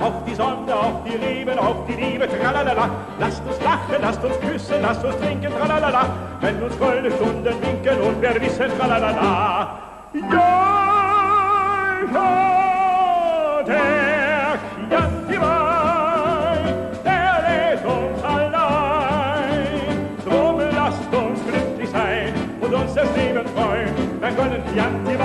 auf die Sonne, auf die Liebe, tralalala. Lasst uns lachen, lasst uns küssen, lasst uns trinken, tralalala. Wenn uns goldene Stunden winken und wir wissen, tralalala. Ja, ja, der Chianti der lädt uns allein. Drum lasst uns glücklich sein und uns das Leben freuen, dann goldenen Chianti